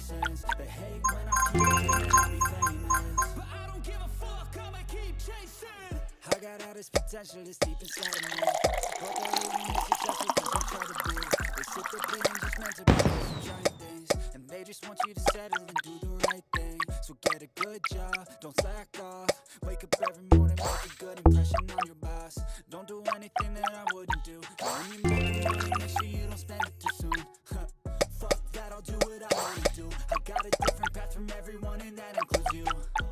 sense They hate when I keep famous But I don't give a fuck, I'ma keep chasing. I got all this potential that's deep inside of me. But they're leaving me successful I'm trying to be. They sit there bleeding just meant to be giant things. And they just want you to settle and do the right thing. So get a good job, don't slack off. Wake up every morning, make a good impression on your boss. Don't do anything that I wouldn't do. And When you make money, make sure you don't spend it from everyone and that includes you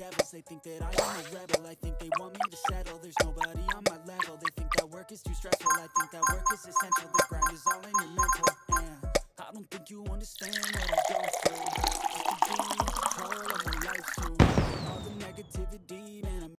devils. They think that I am a rebel, I think they want me to settle. There's nobody on my level, they think that work is too stressful. I think that work is essential, the grind is all in your mental. And I don't think you understand what I